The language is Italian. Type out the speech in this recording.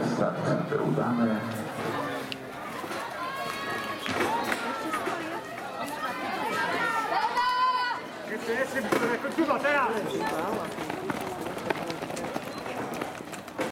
miejsca, centrum udane. Jeszcze, jeszcze, kurwa, teraz!